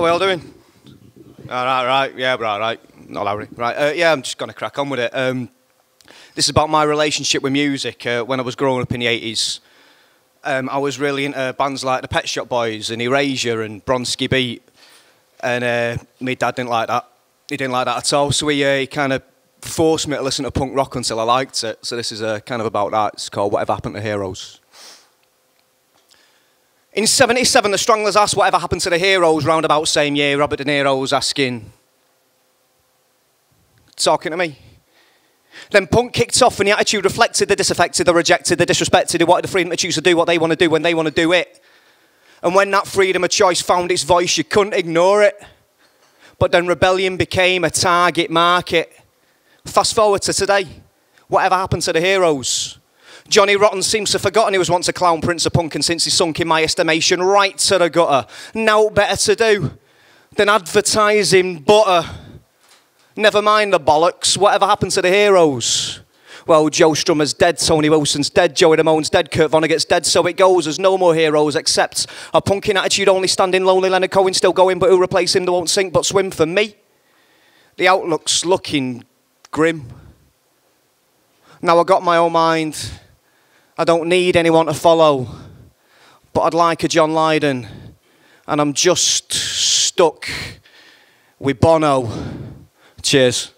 How are we all doing? All right, right, yeah, right, right. Not Larry. Right, uh, yeah, I'm just going to crack on with it. Um, this is about my relationship with music. Uh, when I was growing up in the 80s, um, I was really into bands like the Pet Shop Boys and Erasure and Bronski Beat. And uh, my dad didn't like that. He didn't like that at all. So he, uh, he kind of forced me to listen to punk rock until I liked it. So this is uh, kind of about that. It's called Whatever Happened to Heroes. In 77, the Stranglers asked whatever happened to the heroes round about same year. Robert De Niro was asking, talking to me. Then punk kicked off and the attitude reflected the disaffected, the rejected, the disrespected, who wanted the freedom to choose to do what they want to do when they want to do it. And when that freedom of choice found its voice, you couldn't ignore it. But then rebellion became a target market. Fast forward to today. Whatever happened to the heroes? Johnny Rotten seems to have forgotten he was once a clown prince of punk and since he sunk in my estimation right to the gutter. Now better to do than advertising butter. Never mind the bollocks, whatever happened to the heroes? Well, Joe Strummer's dead, Tony Wilson's dead, Joey Ramone's dead, Kurt Vonnegut's dead, so it goes. There's no more heroes except a punking attitude only standing lonely. Leonard Cohen still going, but who replace him? They won't sink but swim for me. The outlook's looking grim. Now I got my own mind. I don't need anyone to follow, but I'd like a John Lydon, and I'm just stuck with Bono. Cheers.